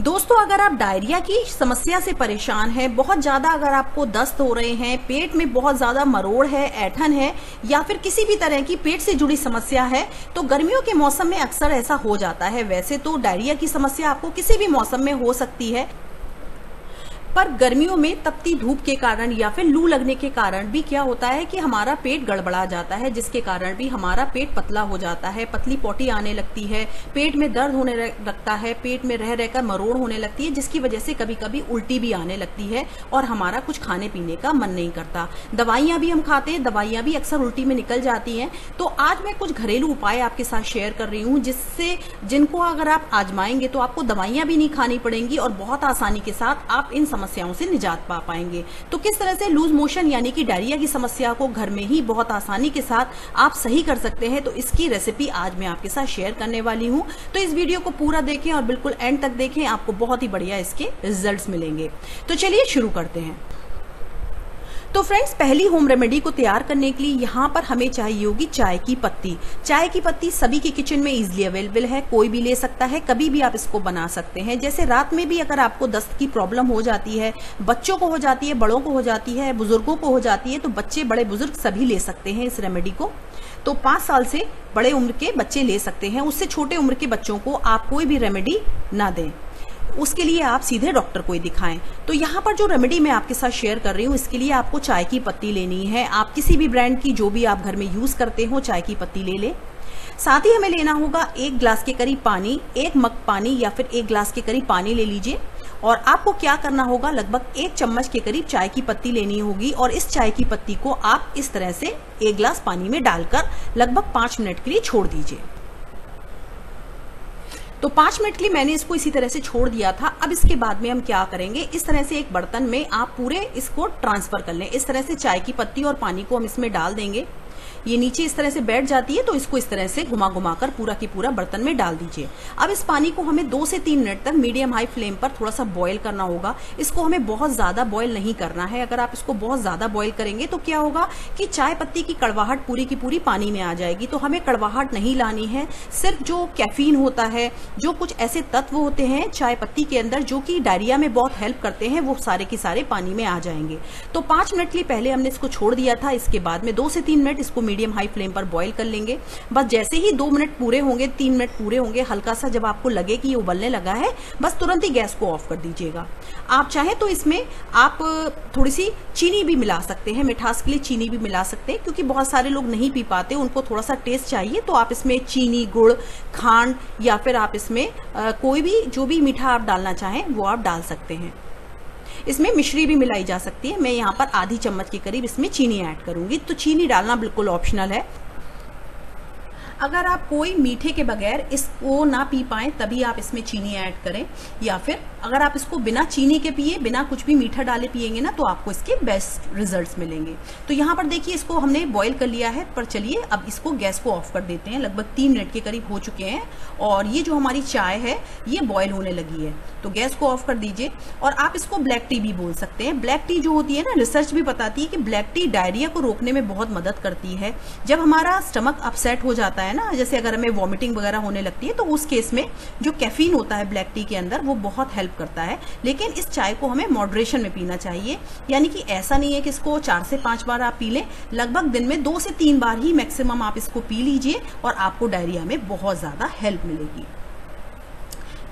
दोस्तों, अगर आप डायरिया की समस्या से परेशान हैं, बहुत ज़्यादा अगर आपको दस्त हो रहे हैं, पेट में बहुत ज़्यादा मरोड़ है, ऐठन है, या फिर किसी भी तरह की पेट से जुड़ी समस्या है तो गर्मियों के मौसम में अक्सर ऐसा हो जाता है। वैसे तो डायरिया की समस्या आपको किसी भी मौसम में हो सकती है पर गर्मियों में तपती धूप के कारण या फिर लू लगने के कारण भी क्या होता है कि हमारा पेट गड़बड़ा जाता है, जिसके कारण भी हमारा पेट पतला हो जाता है, पतली पोटी आने लगती है, पेट में दर्द होने लगता है, पेट में रह रहकर मरोड़ होने लगती है, जिसकी वजह से कभी कभी उल्टी भी आने लगती है और हमारा कुछ खाने पीने का मन नहीं करता। दवाइयाँ भी हम खाते हैं, दवाइयाँ भी अक्सर उल्टी में निकल जाती हैं। तो आज मैं कुछ घरेलू उपाय आपके साथ शेयर कर रही हूँ, जिससे जिनको अगर आप आजमाएँगे तो आपको दवाइयाँ भी नहीं खानी पड़ेंगी और बहुत आसानी के साथ आप इन समस्याओं से निजात पा पाएँगे। तो किस तरह से लूज मोशन यानी कि डायरिया की समस्या को घर में ही बहुत आसानी के साथ आप सही कर सकते हैं तो इसकी रेसिपी आज मैं आपके साथ शेयर करने वाली हूँ। तो इस वीडियो को पूरा देखें और बिल्कुल एंड तक देखें, आपको बहुत ही बढ़िया इसके रिज़ल्ट मिलेंगे। तो चलिए शुरू करते हैं। तो फ्रेंड्स पहली होम रेमेडी को तैयार करने के लिए यहाँ पर हमें चाहिए होगी चाय की पत्ती। चाय की पत्ती सभी के किचन में इजिली अवेलेबल है, कोई भी ले सकता है, कभी भी आप इसको बना सकते हैं। जैसे रात में भी अगर आपको दस्त की प्रॉब्लम हो जाती है, बच्चों को हो जाती है, बड़ों को हो जाती है, बुज़ुर्गों को हो जाती है तो बच्चे, बड़े बुज़ुर्ग सभी ले सकते हैं इस रेमेडी को। तो पाँच साल से बड़े उम्र के बच्चे ले सकते हैं, उससे छोटे उम्र के बच्चों को आप कोई भी रेमेडी ना दें। उसके लिए आप सीधे डॉक्टर को ही दिखाएँ। तो यहाँ पर जो रेमेडी मैं आपके साथ शेयर कर रही हूँ, इसके लिए आपको चाय की पत्ती लेनी है। आप किसी भी ब्रांड की जो भी आप घर में यूज़ करते हो, चाय की पत्ती ले ले। साथ ही हमें लेना होगा एक ग्लास के करीब पानी, एक मग पानी या फिर एक ग्लास के करीब पानी ले लीजिए। और आपको क्या करना होगा, लगभग एक चम्मच के करीब चाय की पत्ती लेनी होगी और इस चाय की पत्ती को आप इस तरह से एक ग्लास पानी में डालकर लगभग पाँच मिनट के लिए छोड़ दीजिए। तो पाँच मिनट के लिए मैंने इसको इसी तरह से छोड़ दिया था। अब इसके बाद में हम क्या करेंगे? इस तरह से एक बर्तन में आप पूरे इसको ट्रांसफ़र कर लें। इस तरह से चाय की पत्ती और पानी को हम इसमें डाल देंगे। ये नीचे इस तरह से बैठ जाती है तो इसको इस तरह से घुमा घुमा कर पूरा की पूरा बर्तन में डाल दीजिए। अब इस पानी को हमें दो से तीन मिनट तक मीडियम हाई फ्लेम पर थोड़ा सा बॉयल करना होगा। इसको हमें बहुत ज़्यादा बॉयल नहीं करना है। अगर आप इसको बहुत ज़्यादा बॉईल करेंगे तो क्या होगा कि चाय पत्ती की कड़वाहट पूरी की पूरी पानी में आ जाएगी। तो हमें कड़वाहट नहीं लानी है। सिर्फ़ जो कैफीन होता है, जो कुछ ऐसे तत्व होते हैं चाय पत्ती के अंदर, जो कि डायरिया में बहुत हेल्प करते हैं, वो सारे के सारे पानी में आ जाएँगे। तो पाँच मिनट के लिए पहले हमने इसको छोड़ दिया था। इसके बाद में दो से तीन मिनट इसको मीडियम हाई फ्लेम पर बॉईल कर लेंगे। बस जैसे ही दो मिनट पूरे होंगे, तीन मिनट पूरे होंगे, हल्का सा जब आपको लगे कि ये उबलने लगा है, बस तुरंत ही गैस को ऑफ़ कर दीजिएगा। आप चाहें तो इसमें आप थोड़ी सी चीनी भी मिला सकते हैं, मिठास के लिए चीनी भी मिला सकते हैं, क्योंकि बहुत सारे लोग नहीं पी पाते, उनको थोड़ा सा टेस्ट चाहिए तो आप इसमें चीनी, गुड़, खांड या फिर आप इसमें कोई भी जो भी मीठा आप डालना चाहें, वो आप डाल सकते हैं। इसमें मिश्री भी मिलाई जा सकती है। मैं यहाँ पर आधी चम्मच के करीब इसमें चीनी ऐड करूँगी। तो चीनी डालना बिल्कुल ऑप्शनल है। अगर आप कोई मीठे के बगैर इसको ना पी पाए, तभी आप इसमें चीनी ऐड करें, या फिर अगर आप इसको बिना चीनी के पिए, बिना कुछ भी मीठा डाले पिएँगे ना तो आपको इसके बेस्ट रिजल्ट्स मिलेंगे। तो यहाँ पर देखिए, इसको हमने बॉईल कर लिया है, पर चलिए, अब इसको गैस को ऑफ़ कर देते हैं। लगभग तीन मिनट के करीब हो चुके हैं, और ये जो हमारी चाय है, ये बॉयल होने लगी है। तो गैस को ऑफ़ कर दीजिए, और आप इसको ब्लैक टी भी बोल सकते हैं। ब्लैक टी जो होती है ना रिसर्च भी बताती है कि ब्लैक टी डायरिया को रोकने में बहुत मदद करती है। जब हमारा स्टमक अपसेट हो जाता है ना, जैसे अगर हमें वॉमिटिंग वगैरह होने लगती है तो उस केस में जो कैफीन होता है ब्लैक टी के अंदर, वो बहुत हेल्प करता है। लेकिन इस चाय को हमें मॉडरेशन में पीना चाहिए। यानी कि ऐसा नहीं है कि इसको चार से पाँच बार आप पी लें। लगभग दिन में दो से तीन बार ही मैक्सिमम आप इसको पी लीजिए और आपको डायरिया में बहुत ज़्यादा हेल्प मिलेगी।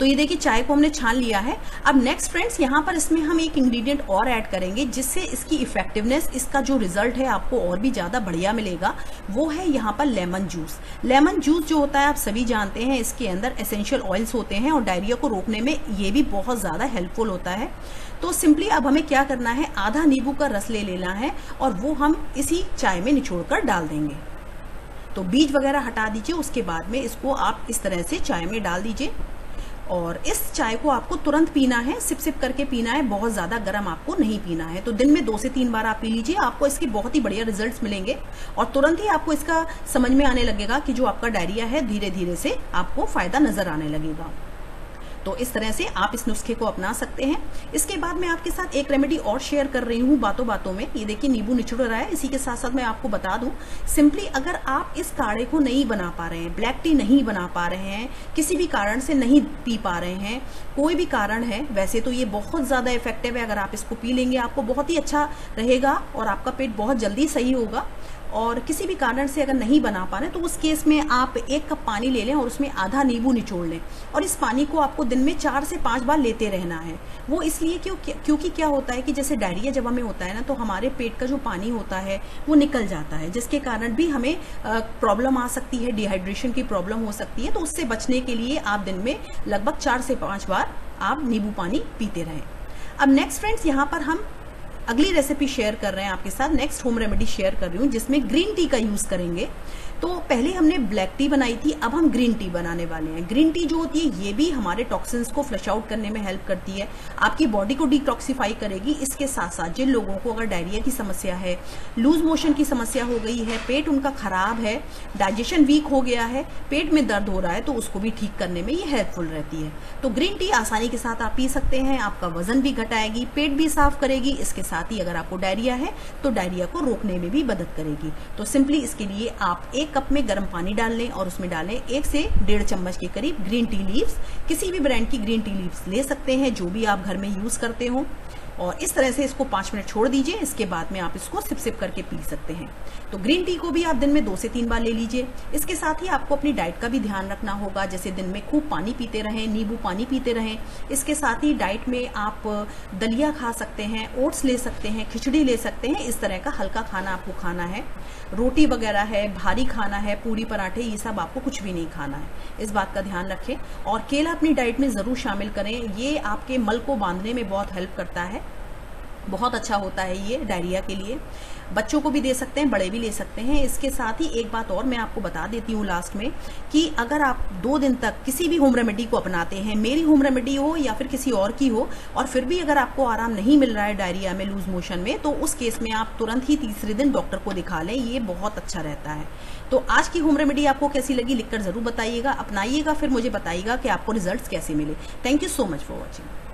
तो ये देखिए, चाय को हमने छान लिया है। अब नेक्स्ट फ्रेंड्स यहाँ पर इसमें हम एक इंग्रेडिएंट और ऐड करेंगे, जिससे इसकी इफेक्टिवनेस इसका जो रिज़ल्ट है, आपको और भी ज़्यादा बढ़िया मिलेगा। वो है यहाँ पर लेमन जूस लेमन जूस जो होता है, आप सभी जानते हैं, इसके अंदर एसेंशियल ऑयल्स होते हैं और डायरिया को रोकने में ये भी बहुत ज़्यादा हेल्पफुल होता है। तो सिंपली अब हमें क्या करना है, आधा नींबू का रस ले लेना है और वो हम इसी चाय में निचोड़कर डाल देंगे। तो बीज वगैरह हटा दीजिए, उसके बाद में इसको आप इस तरह से चाय में डाल दीजिए। और इस चाय को आपको तुरंत पीना है सिप सिप करके पीना है, बहुत ज़्यादा गर्म आपको नहीं पीना है। तो दिन में दो से तीन बार आप पी लीजिए, आपको इसके बहुत ही बढ़िया रिजल्ट्स मिलेंगे। और तुरंत ही आपको इसका समझ में आने लगेगा कि जो आपका डायरिया है धीरे धीरे से आपको फ़ायदा नज़र आने लगेगा। तो इस तरह से आप इस नुस्खे को अपना सकते हैं। इसके बाद मैं आपके साथ एक रेमेडी और शेयर कर रही हूँ बातों बातों में। ये देखिए, नींबू निचुड़ रहा है। इसी के साथ साथ मैं आपको बता दूँ सिंपली अगर आप इस काढ़े को नहीं बना पा रहे हैं ब्लैक टी नहीं बना पा रहे हैं, किसी भी कारण से नहीं पी पा रहे हैं, कोई भी कारण है, वैसे तो ये बहुत ज़्यादा इफ़ेक्टिव है। अगर आप इसको पी लेंगे, आपको बहुत ही अच्छा रहेगा और आपका पेट बहुत जल्दी सही होगा। और किसी भी कारण से अगर नहीं बना पा रहे तो उस केस में आप एक कप पानी ले लें और उसमें आधा नींबू निचोड़ लें। और इस पानी को आपको दिन में चार से पाँच बार लेते रहना है। वो इसलिए क्यों, क्योंकि क्या होता है कि जैसे डायरिया जब हमें होता है ना तो हमारे पेट का जो पानी होता है, वो निकल जाता है, जिसके कारण भी हमें प्रॉब्लम आ सकती है, डिहाइड्रेशन की प्रॉब्लम हो सकती है। तो उससे बचने के लिए आप दिन में लगभग चार से पाँच बार आप नींबू पानी पीते रहें। अब नेक्स्ट फ्रेंड्स, यहाँ पर हम अगली रेसिपी शेयर कर रहे हैं आपके साथ। नेक्स्ट होम रेमेडी शेयर कर रही हूँ, जिसमें ग्रीन टी का यूज़ करेंगे। तो पहले हमने ब्लैक टी बनाई थी, अब हम ग्रीन टी बनाने वाले हैं। ग्रीन टी जो होती है, ये भी हमारे टॉक्सिन्स को फ्लश आउट करने में हेल्प करती है। आपकी बॉडी को डिटॉक्सीफाई करेगी, इसके साथ साथ जिन लोगों को अगर डायरिया की समस्या है लूज मोशन की समस्या हो गई है, पेट उनका खराब है डाइजेशन वीक हो गया है, पेट में दर्द हो रहा है तो उसको भी ठीक करने में ये हेल्पफुल रहती है। तो ग्रीन टी आसानी के साथ आप पी सकते हैं, आपका वज़न भी घटाएगी, पेट भी साफ़ करेगी, इसके साथ ही अगर आपको डायरिया है तो डायरिया को रोकने में भी मदद करेगी। तो सिंपली इसके लिए आप एक कप में गर्म पानी डाल लें और उसमें डालें एक से डेढ़ चम्मच के करीब ग्रीन टी लीव्स किसी भी ब्रांड की ग्रीन टी लीव्स ले सकते हैं, जो भी आप घर में यूज़ करते हो। और इस तरह से इसको पाँच मिनट छोड़ दीजिए, इसके बाद में आप इसको सिप सिप करके पी सकते हैं। तो ग्रीन टी को भी आप दिन में दो से तीन बार ले लीजिए। इसके साथ ही आपको अपनी डाइट का भी ध्यान रखना होगा, जैसे दिन में खूब पानी पीते रहें, नींबू पानी पीते रहें। इसके साथ ही डाइट में आप दलिया खा सकते हैं ओट्स ले सकते हैं, खिचड़ी ले सकते हैं। इस तरह का हल्का खाना आपको खाना है। रोटी वगैरह है, भारी खाना है, पूरी पराठे, ये सब आपको कुछ भी नहीं खाना है। इस बात का ध्यान रखें। और केला अपनी डाइट में ज़रूर शामिल करें। ये आपके मल को बांधने में बहुत हेल्प करता है। बहुत अच्छा होता है ये डायरिया के लिए। बच्चों को भी दे सकते हैं, बड़े भी ले सकते हैं। इसके साथ ही एक बात और मैं आपको बता देती हूँ लास्ट में कि अगर आप दो दिन तक किसी भी होम रेमेडी को अपनाते हैं, मेरी होम रेमेडी हो या फिर किसी और की हो, और फिर भी अगर आपको आराम नहीं मिल रहा है डायरिया में लूज मोशन में तो उस केस में आप तुरंत ही तीसरे दिन डॉक्टर को दिखा लें। ये बहुत अच्छा रहता है। तो आज की होम रेमेडी आपको कैसी लगी, लिखकर ज़रूर बताइएगा, अपनाइएगा, फिर मुझे बताइएगा कि आपको रिज़ल्ट कैसे मिले। Thank you so much for watching